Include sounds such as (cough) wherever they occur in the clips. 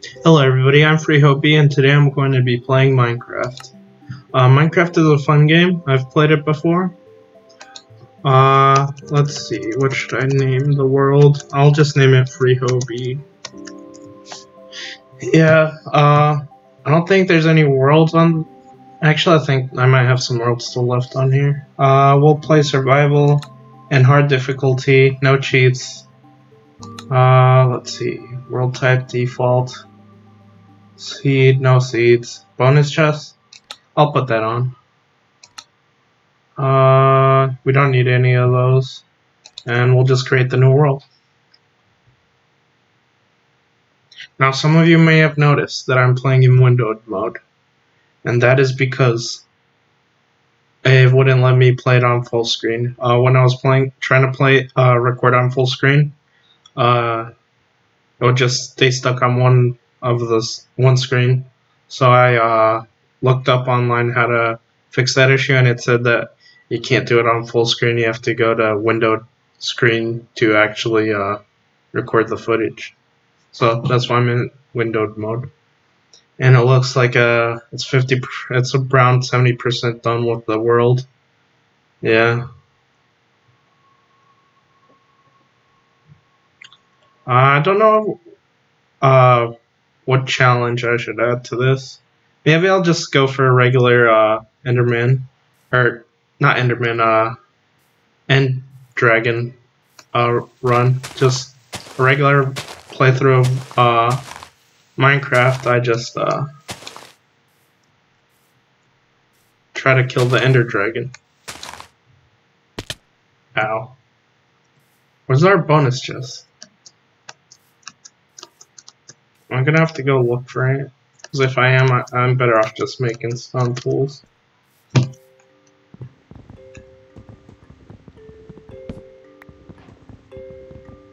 Hello everybody, I'm Frijo Bee and today I'm going to be playing Minecraft. Uh, Minecraft is a fun game, I've played it before. Uh, let's see, what should I name the world? I'll just name it Frijo Bee. Yeah, uh, I don't think there's any worlds on... Actually, I think I might have some worlds still left on here. Uh, we'll play survival and hard difficulty, no cheats. Uh, let's see, world type default. Seed, no seeds. Bonus chest? I'll put that on. Uh, we don't need any of those. And we'll just create the new world. Now some of you may have noticed that I'm playing in windowed mode. And that is because it wouldn't let me play it on full screen. Uh, when I was playing, trying to play, uh, record on full screen, uh, it would just stay stuck on one of this one screen. So I uh, looked up online how to fix that issue, and it said that you can't do it on full screen. You have to go to window screen to actually uh, record the footage. So that's why I'm in windowed mode. And it looks like uh, it's 50. It's around 70% done with the world. Yeah. I don't know. Uh, what challenge I should add to this. Maybe I'll just go for a regular uh, Enderman, or not Enderman, uh, End Dragon uh, run. Just a regular playthrough of uh, Minecraft. I just uh, try to kill the Ender Dragon. Ow. Where's our bonus chest? I'm gonna have to go look for it. Because if I am, I, am better off just making stone tools.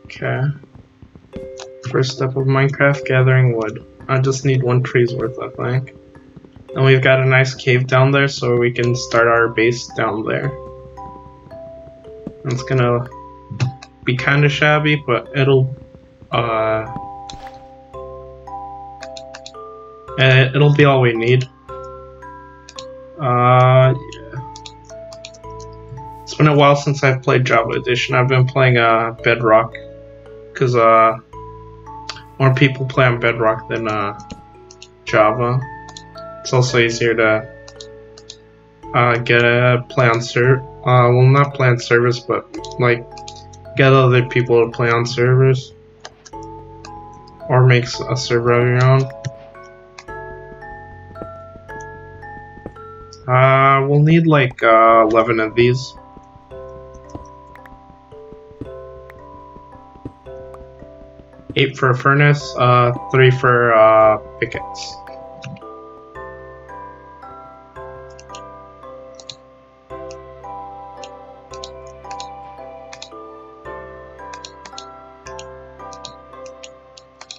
Okay. First step of Minecraft, gathering wood. I just need one tree's worth, I think. And we've got a nice cave down there, so we can start our base down there. It's gonna be kinda shabby, but it'll, uh, Uh, it'll be all we need. Uh, yeah. It's been a while since I've played Java Edition. I've been playing uh, Bedrock because uh, more people play on Bedrock than uh, Java. It's also easier to uh, get a play on server. Uh, well, not play on servers, but like get other people to play on servers or makes a server of your own. Uh, we'll need like uh, 11 of these. Eight for a furnace, uh, three for uh, pickets.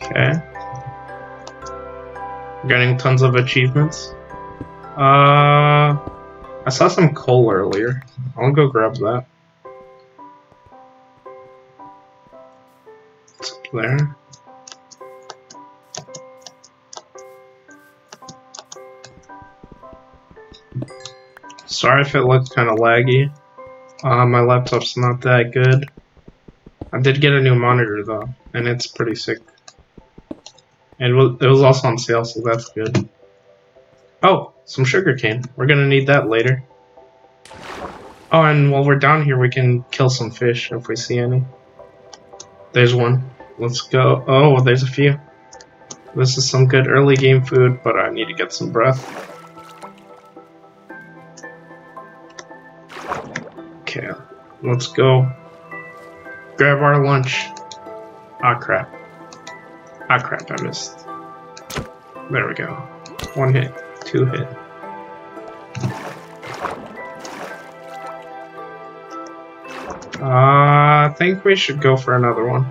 Okay. Getting tons of achievements. Uh, I saw some coal earlier. I'll go grab that. It's up there. Sorry if it looks kind of laggy. Uh, my laptop's not that good. I did get a new monitor though, and it's pretty sick. And it was also on sale, so that's good. Some sugarcane. We're gonna need that later. Oh, and while we're down here, we can kill some fish if we see any. There's one. Let's go. Oh, there's a few. This is some good early game food, but I need to get some breath. Okay, let's go. Grab our lunch. Ah, crap. Ah, crap, I missed. There we go. One hit two hit. Uh, I think we should go for another one.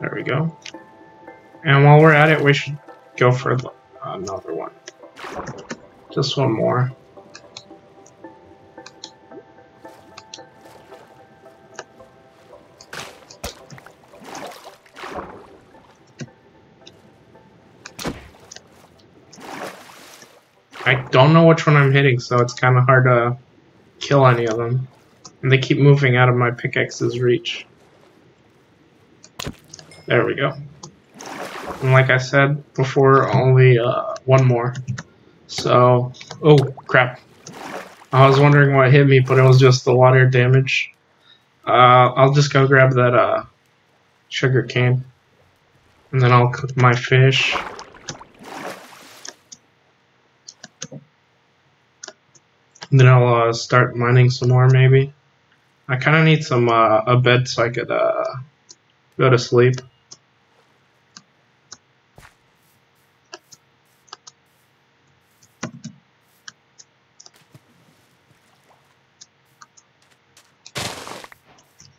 There we go. And while we're at it, we should go for another one. Just one more. Don't know which one I'm hitting, so it's kind of hard to kill any of them. And they keep moving out of my pickaxe's reach. There we go. And like I said before, only uh, one more. So, oh crap. I was wondering what hit me, but it was just the water damage. Uh, I'll just go grab that uh, sugar cane. And then I'll cook my fish. And then I'll uh, start mining some more, maybe. I kind of need some uh, a bed so I could uh, go to sleep.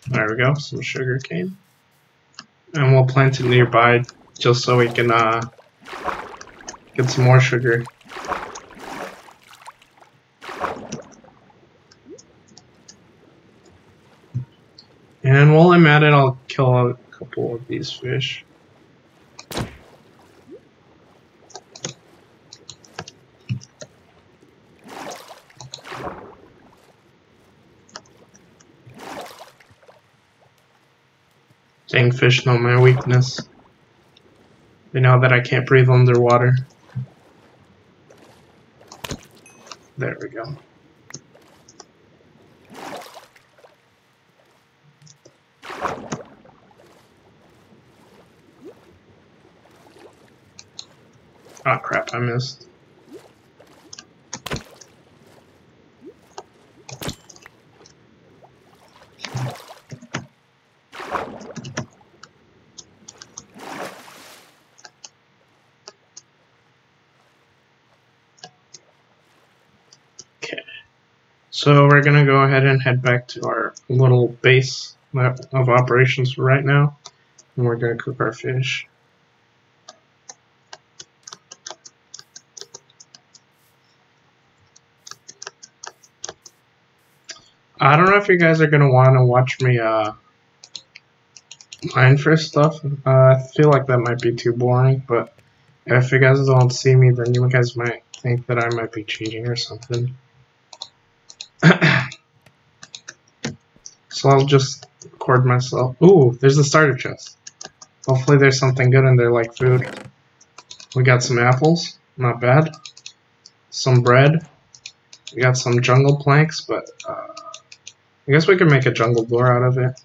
There we go, some sugar cane. And we'll plant it nearby just so we can uh, get some more sugar. And while I'm at it, I'll kill a couple of these fish. Dang fish know my weakness. They know that I can't breathe underwater. There we go. Oh crap, I missed. Okay, so we're gonna go ahead and head back to our little base of operations right now, and we're gonna cook our fish. I don't know if you guys are gonna want to watch me uh, mine for stuff. Uh, I feel like that might be too boring, but if you guys don't see me, then you guys might think that I might be cheating or something. (coughs) so I'll just record myself. Ooh, there's a starter chest. Hopefully there's something good in there like food. We got some apples, not bad. Some bread. We got some jungle planks, but uh, I guess we can make a jungle door out of it.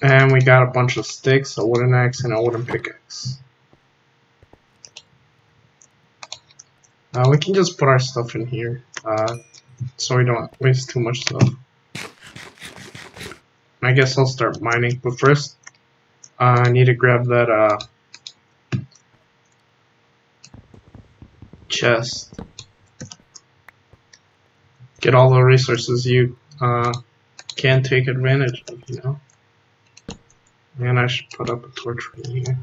And we got a bunch of sticks, a wooden axe, and a wooden pickaxe. Uh, we can just put our stuff in here, uh, so we don't waste too much stuff. I guess I'll start mining, but first, uh, I need to grab that, uh, chest get all the resources you uh, can take advantage of, you know. And I should put up a torch for here.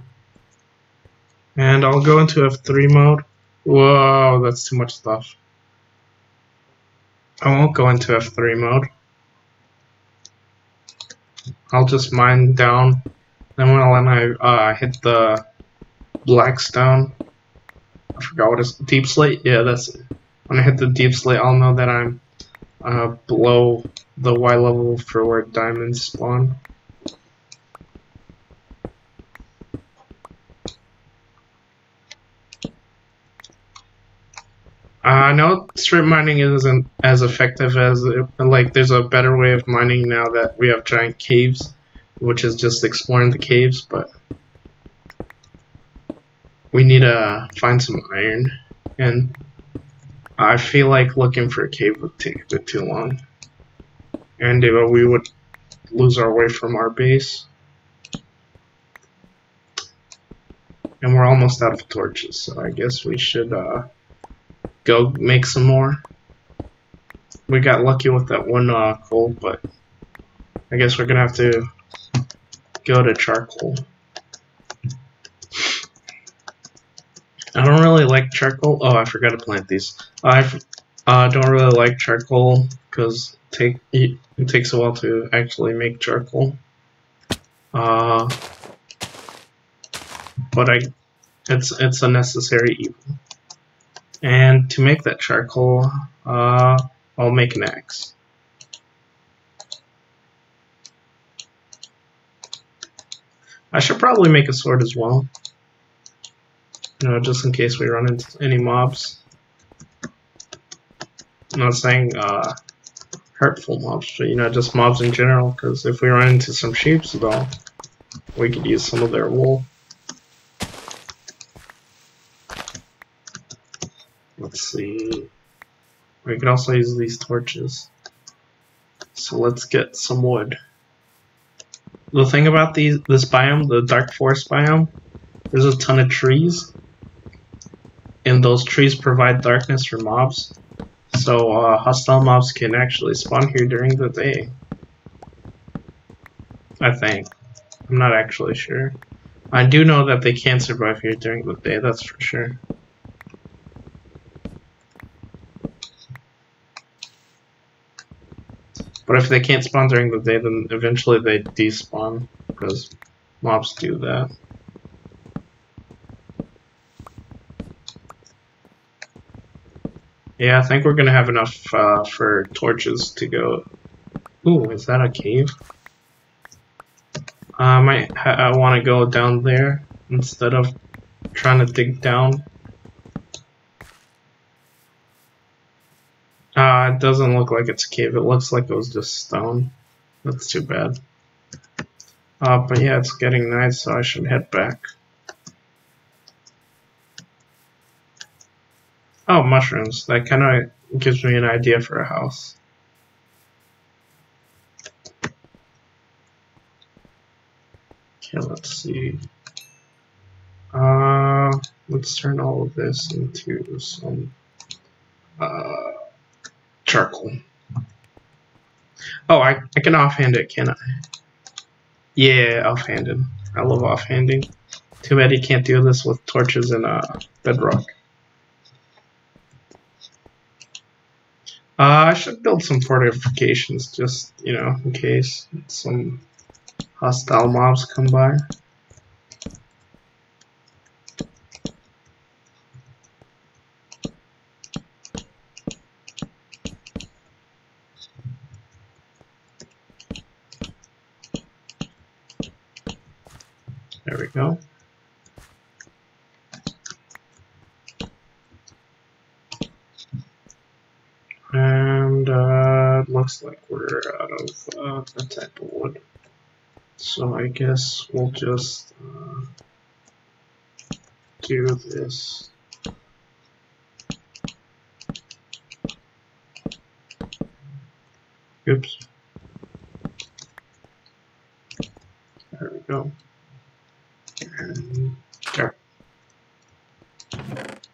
And I'll go into F3 mode. Whoa, that's too much stuff. I won't go into F3 mode. I'll just mine down. Then when I uh, hit the black stone, I forgot what it's deep slate. Yeah, that's it. When I hit the deep slate, I'll know that I'm uh, below the Y level for where diamonds spawn. I know strip mining isn't as effective as it, like there's a better way of mining now that we have giant caves, which is just exploring the caves, but we need to find some iron and I feel like looking for a cave would take a bit too long. And uh, we would lose our way from our base. And we're almost out of torches, so I guess we should uh, go make some more. We got lucky with that one uh, coal, but I guess we're gonna have to go to charcoal. I don't really like charcoal. Oh, I forgot to plant these. I uh, don't really like charcoal because take it, takes a while to actually make charcoal. Uh, but I, it's it's a necessary evil. And to make that charcoal, uh, I'll make an axe. I should probably make a sword as well. You know, just in case we run into any mobs. I'm not saying uh, hurtful mobs, but you know, just mobs in general, because if we run into some sheeps, though, we could use some of their wool. Let's see. We could also use these torches. So let's get some wood. The thing about these this biome, the dark forest biome, there's a ton of trees. And those trees provide darkness for mobs. So uh, hostile mobs can actually spawn here during the day. I think. I'm not actually sure. I do know that they can survive here during the day, that's for sure. But if they can't spawn during the day, then eventually they despawn, because mobs do that. Yeah, I think we're gonna have enough uh, for torches to go. Ooh, is that a cave? I might I want to go down there instead of trying to dig down. Uh, it doesn't look like it's a cave. It looks like it was just stone. That's too bad. Uh, but yeah, it's getting nice, so I should head back. Oh, mushrooms. That kind of gives me an idea for a house. Okay, let's see. Uh, let's turn all of this into some uh, charcoal. Oh, I, I can offhand it, can I? Yeah, offhanded. I love offhanding. Too bad you can't do this with torches and uh, bedrock. Uh, I should build some fortifications just, you know, in case some hostile mobs come by. There we go. And uh, looks like we're out of uh, that type of wood. So I guess we'll just uh, do this. Oops. There we go. And there.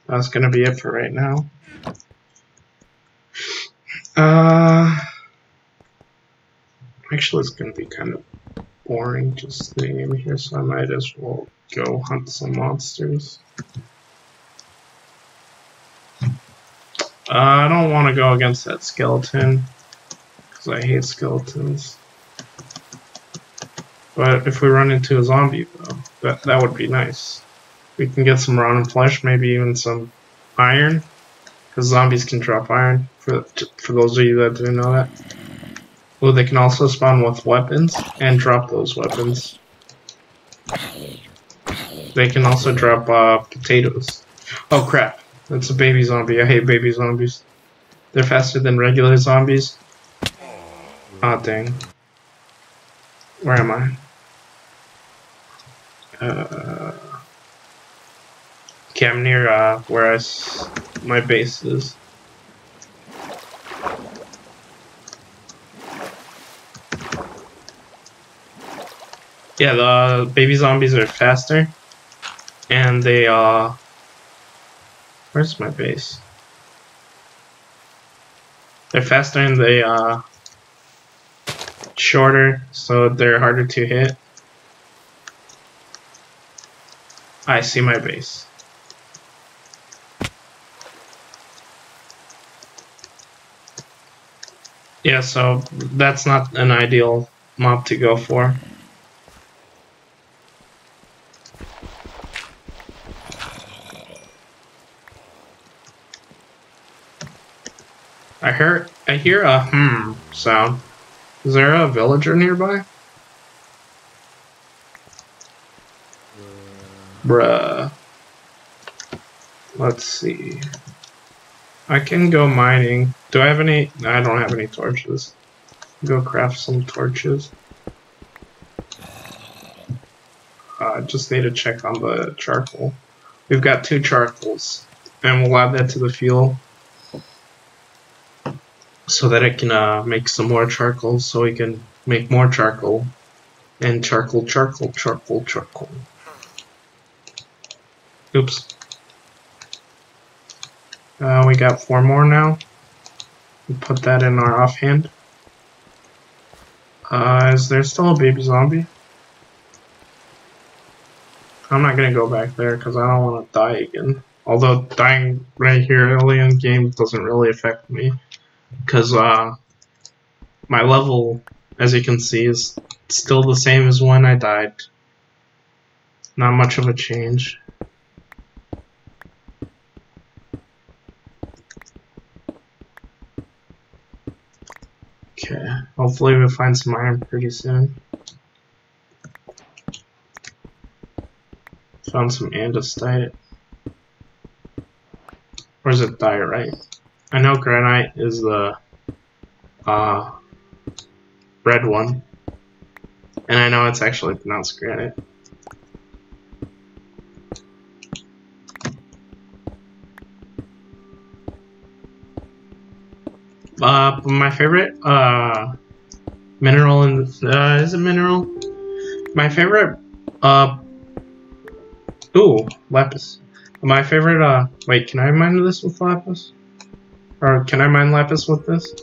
That's going to be it for right now. Actually, it's going to be kind of boring just sitting in here, so I might as well go hunt some monsters. Uh, I don't want to go against that skeleton, because I hate skeletons. But if we run into a zombie, though, that, that would be nice. We can get some rotten flesh, maybe even some iron, because zombies can drop iron, for, for those of you that didn't know that. Well, they can also spawn with weapons and drop those weapons. They can also drop uh, potatoes. Oh crap, that's a baby zombie. I hate baby zombies. They're faster than regular zombies. Ah, oh, dang. Where am I? Uh, okay, I'm near uh, where I s my base is. Yeah, the baby zombies are faster. And they, uh... Where's my base? They're faster and they, uh... Shorter, so they're harder to hit. I see my base. Yeah, so that's not an ideal mob to go for. I hear I hear a hmm sound. Is there a villager nearby? Bruh. Let's see. I can go mining. Do I have any? I don't have any torches. Go craft some torches. I uh, just need to check on the charcoal. We've got two charcoals, and we'll add that to the fuel so that I can uh, make some more charcoal so we can make more charcoal and charcoal charcoal charcoal charcoal. Oops. Uh, we got four more now. We put that in our offhand. Uh, is there still a baby zombie? I'm not gonna go back there because I don't want to die again. Although dying right here early in the game doesn't really affect me because uh, my level, as you can see, is still the same as when I died. Not much of a change. Okay, hopefully we'll find some iron pretty soon. Found some andesite. Or is it diorite? I know granite is the uh, red one. And I know it's actually pronounced granite. Uh, my favorite uh, mineral in uh, is a mineral. My favorite uh, ooh lapis. My favorite uh, wait, can I mine this with lapis? Or can I mine lapis with this?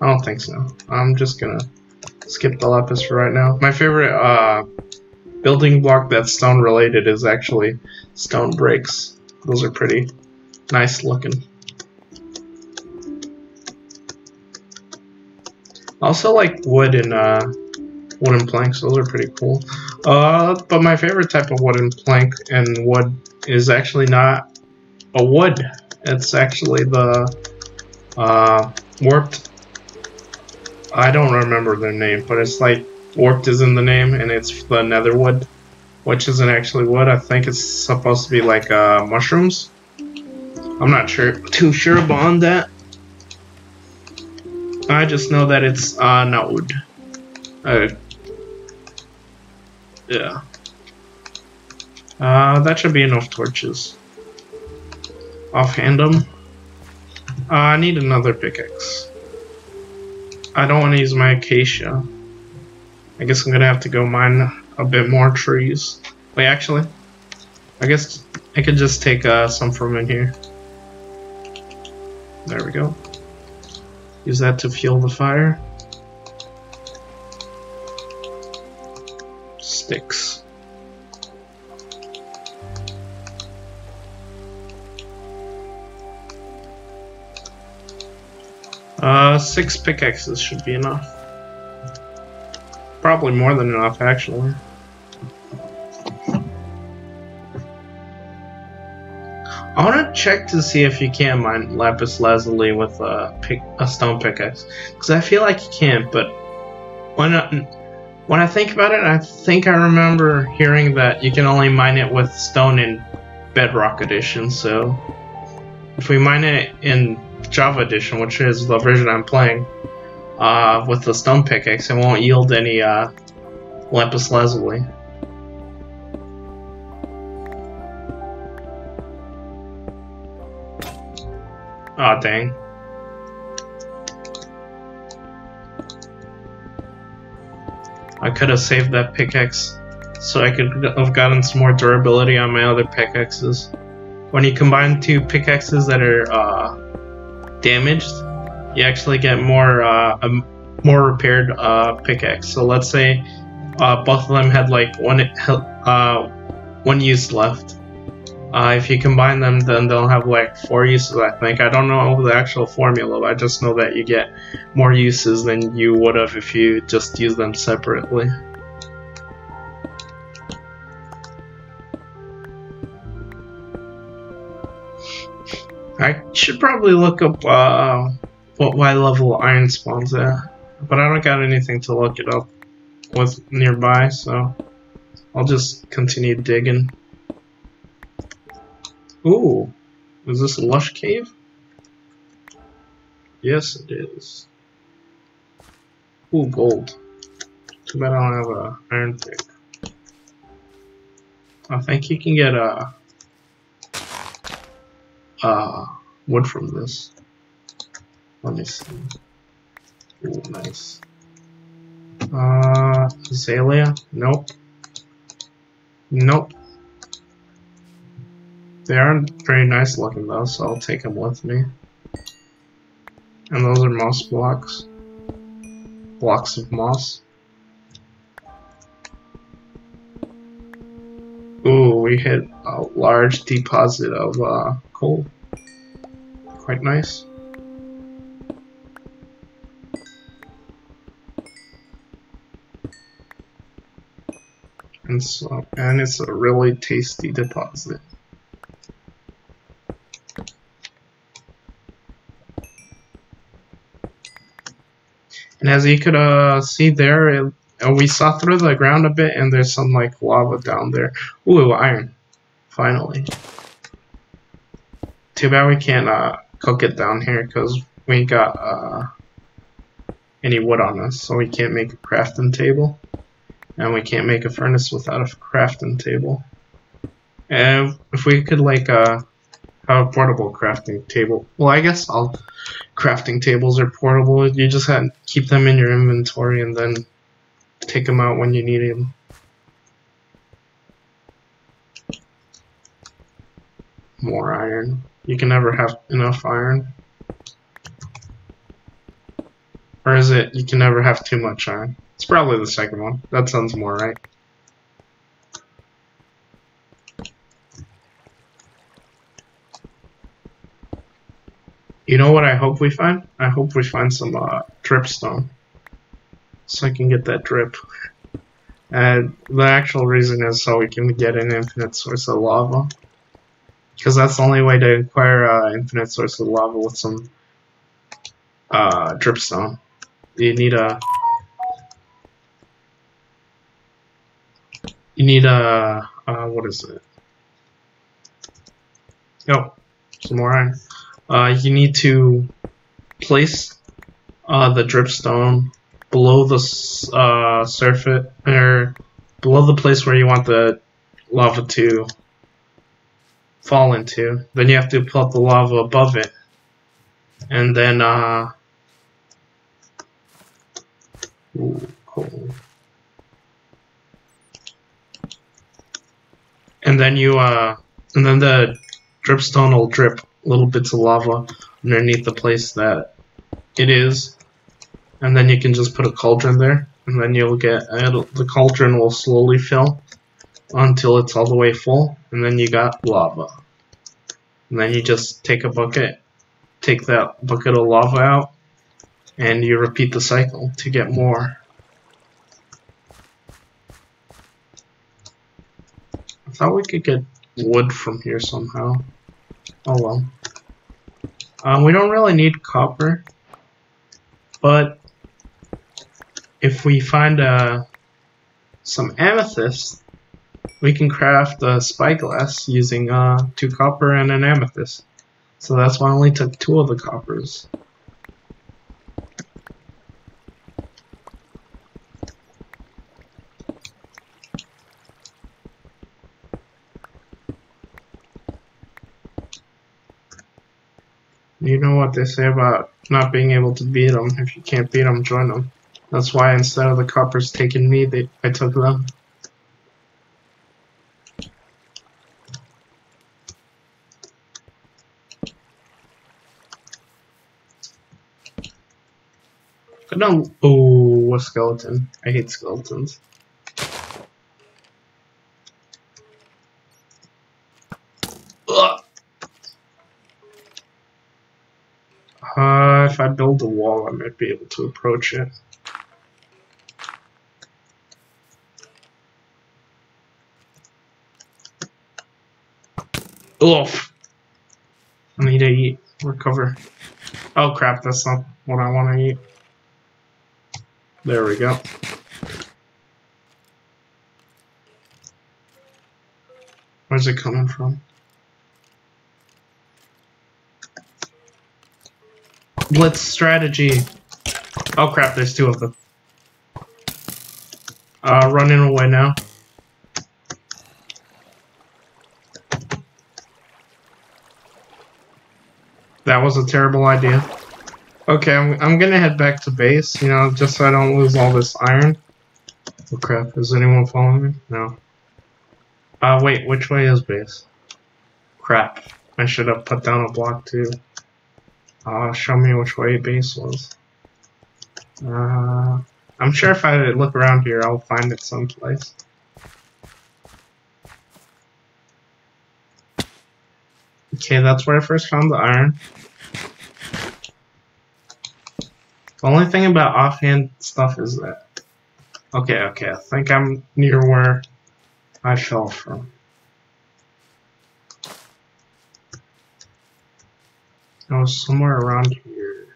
I don't think so. I'm just gonna skip the lapis for right now. My favorite uh, building block that's stone related is actually stone bricks. Those are pretty nice looking. Also like wood and uh, wooden planks, those are pretty cool. Uh, but my favorite type of wooden plank and wood is actually not a wood. It's actually the uh, warped. I don't remember their name, but it's like warped is in the name, and it's the netherwood, which isn't actually wood. I think it's supposed to be like uh, mushrooms. I'm not sure, too sure about that. I just know that it's uh, not wood. Uh, yeah. Uh, that should be enough torches. Offhand them. Uh, I need another pickaxe. I don't want to use my acacia. I guess I'm gonna have to go mine a bit more trees. Wait, actually, I guess I could just take uh, some from in here. There we go. Use that to fuel the fire. Sticks. Uh, six pickaxes should be enough. Probably more than enough, actually. I want to check to see if you can mine lapis lazuli with a, pick, a stone pickaxe, because I feel like you can. But when I, when I think about it, I think I remember hearing that you can only mine it with stone in Bedrock Edition. So if we mine it in Java Edition, which is the version I'm playing, uh, with the stone pickaxe, it won't yield any uh, lapis lazuli. Aw, oh, dang. I could have saved that pickaxe so I could have gotten some more durability on my other pickaxes. When you combine two pickaxes that are uh, damaged, you actually get more uh, a more repaired uh, pickaxe. So let's say uh, both of them had like one uh, one use left. Uh, if you combine them, then they'll have like four uses. I think I don't know the actual formula. But I just know that you get more uses than you would have if you just use them separately. I should probably look up uh, what Y level iron spawns at. But I don't got anything to look it up with nearby, so I'll just continue digging. Ooh, is this a lush cave? Yes, it is. Ooh, gold. Too bad I don't have a iron pick. I think you can get a uh, wood from this. Let me see. Ooh, nice. Uh, Azalea? Nope. Nope. They aren't very nice looking though, so I'll take them with me. And those are moss blocks. Blocks of moss. Ooh, we hit a large deposit of uh, coal. Quite nice. And so, and it's a really tasty deposit. And as you could uh, see there, it, uh, we saw through the ground a bit, and there's some like lava down there. Ooh, iron! Finally. Too bad we can't uh, cook it down here because we ain't got uh, any wood on us, so we can't make a crafting table, and we can't make a furnace without a crafting table. And if we could like uh, have a portable crafting table, well, I guess I'll crafting tables are portable. You just have to keep them in your inventory and then take them out when you need them. More iron. You can never have enough iron. Or is it you can never have too much iron? It's probably the second one. That sounds more right. You know what I hope we find? I hope we find some uh, dripstone. So I can get that drip. And the actual reason is so we can get an infinite source of lava. Because that's the only way to acquire uh, infinite source of lava with some uh, dripstone. You need a... You need a... Uh, what is it? Oh, some more iron uh, you need to place uh, the dripstone below the uh, surface or below the place where you want the lava to fall into. Then you have to put the lava above it, and then uh, ooh, cool. And then you uh, and then the dripstone will drip little bits of lava underneath the place that it is. And then you can just put a cauldron there, and then you'll get the cauldron will slowly fill until it's all the way full, and then you got lava. And then you just take a bucket, take that bucket of lava out, and you repeat the cycle to get more. I thought we could get wood from here somehow. Oh well. Um, we don't really need copper, but if we find uh, some amethyst, we can craft a spyglass using uh, two copper and an amethyst. So that's why I only took two of the coppers. You know what they say about not being able to beat them. If you can't beat them, join them. That's why instead of the coppers taking me, they, I took them. But no, oh, a skeleton. I hate skeletons. Uh, if I build a wall, I might be able to approach it. Oof. I need to eat, recover. Oh crap, that's not what I want to eat. There we go. Where's it coming from? Blitz strategy. Oh crap, there's two of them. Uh, running away now. That was a terrible idea. Okay, I'm, I'm gonna head back to base, you know, just so I don't lose all this iron. Oh crap, is anyone following me? No. Uh, wait, which way is base? Crap, I should have put down a block too. Uh, show me which way base was. Uh, I'm sure if I look around here, I'll find it someplace. Okay, that's where I first found the iron. The only thing about offhand stuff is that... Okay, okay, I think I'm near where I fell from. I was somewhere around here.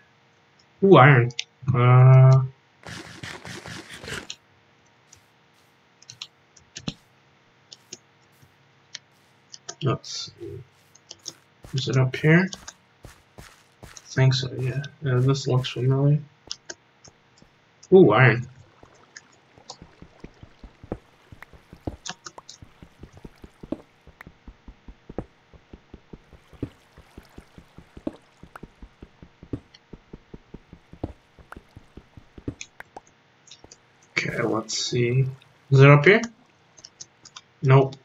Ooh, iron. Uh... Let's see. Is it up here? I think so, yeah. Yeah, this looks familiar. Ooh, iron. Okay, let's see. Is it up here? Nope.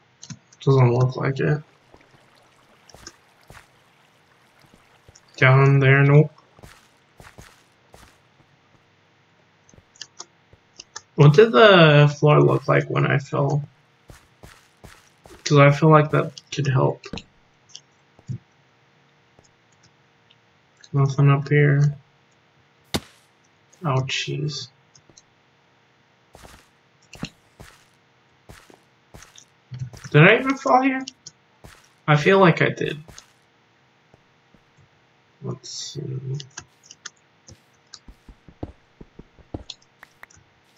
Doesn't look like it. Down there, nope. What did the floor look like when I fell? Because I feel like that could help. Nothing up here. Oh, jeez. Did I even fall here? I feel like I did. Let's see.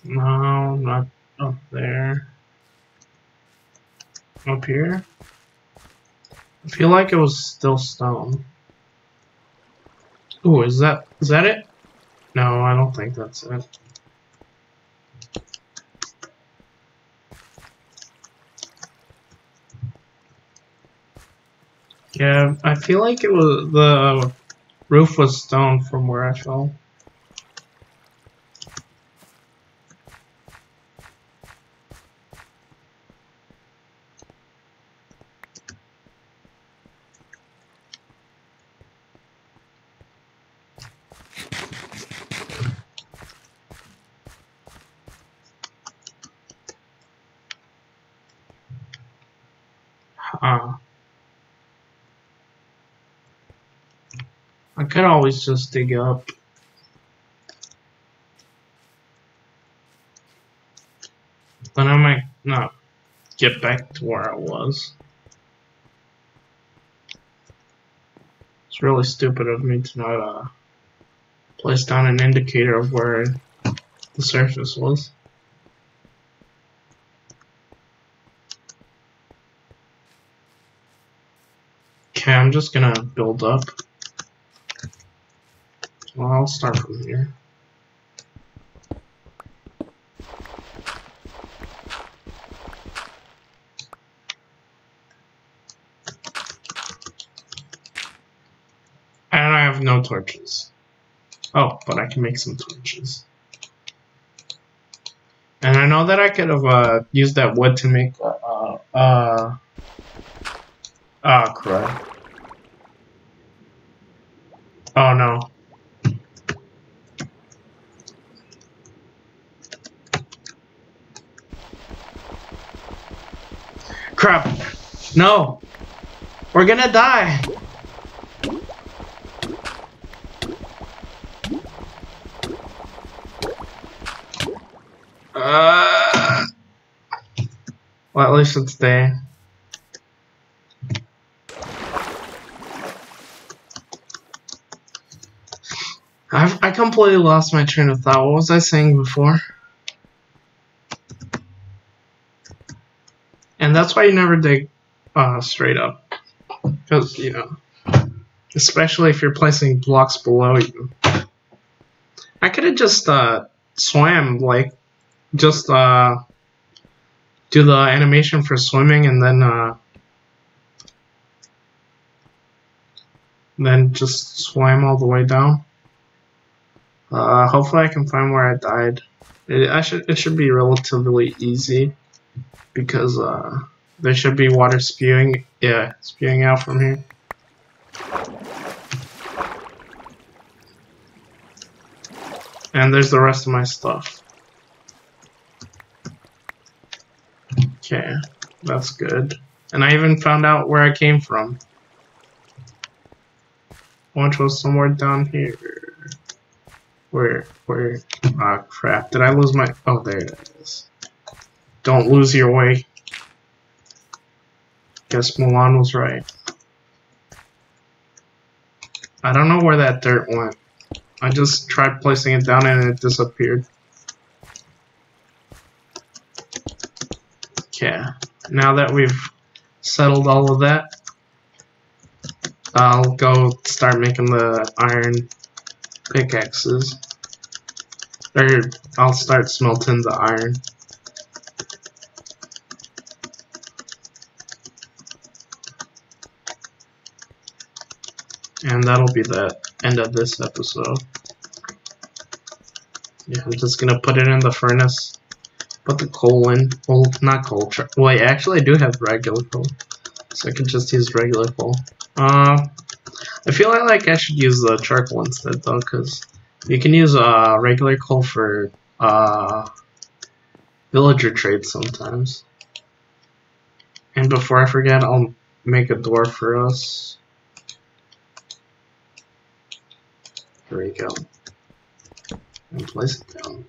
No, not up there. Up here? I feel like it was still stone. Oh, is that is that it? No, I don't think that's it. Yeah, I feel like it was the roof was stone from where I fell. Ah. I could always just dig up. But I might not get back to where I was. It's really stupid of me to not uh, place down an indicator of where the surface was. Okay, I'm just gonna build up. I'll start from here. And I have no torches. Oh, but I can make some torches. And I know that I could have uh, used that wood to make uh, uh, uh Ah, crap. Oh no. Crap. No. We're gonna die. Uh, well, at least it's there. completely lost my train of thought. What was I saying before? That's why you never dig uh, straight up. Because, you know, especially if you're placing blocks below you. I could have just uh, swam, like, just uh, do the animation for swimming and then uh, then just swam all the way down. Uh, hopefully I can find where I died. It, I should, it should be relatively easy because uh, there should be water spewing, yeah, spewing out from here. And there's the rest of my stuff. Okay, that's good. And I even found out where I came from. Which was somewhere down here. Where, where, ah, oh, crap. Did I lose my, oh, there it is. Don't lose your way. Guess Mulan was right. I don't know where that dirt went. I just tried placing it down and it disappeared. Okay, now that we've settled all of that, I'll go start making the iron pickaxes. Or I'll start smelting the iron. And that'll be the end of this episode. Yeah, I'm just gonna put it in the furnace. Put the coal in. Well, not coal. Wait, actually I do have regular coal. So I can just use regular coal. Uh, I feel like I should use the charcoal instead though, because you can use uh, regular coal for uh, villager trade sometimes. And before I forget, I'll make a door for us. There we go. And place it down.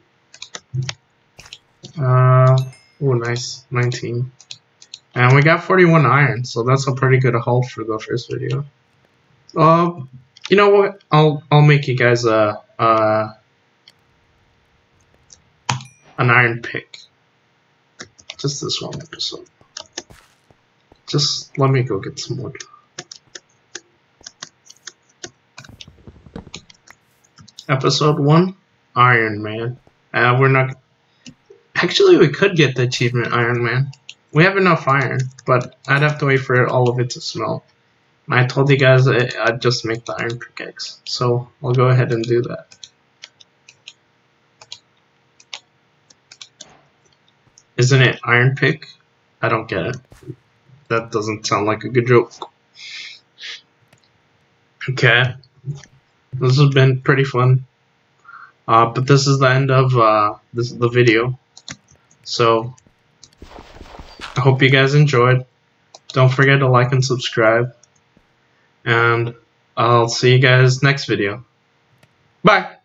Uh, oh, nice. 19. And we got 41 iron, so that's a pretty good haul for the first video. Uh, you know what? I'll I'll make you guys a uh an iron pick. Just this one episode. Just let me go get some wood. Episode 1, Iron Man. Uh, we're not... Actually, we could get the achievement Iron Man. We have enough iron, but I'd have to wait for all of it to smelt. I told you guys I'd just make the iron pickaxe, so I'll go ahead and do that. Isn't it iron pick? I don't get it. That doesn't sound like a good joke. Okay. This has been pretty fun. Uh, but this is the end of uh, this the video. So, I hope you guys enjoyed. Don't forget to like and subscribe. And I'll see you guys next video. Bye!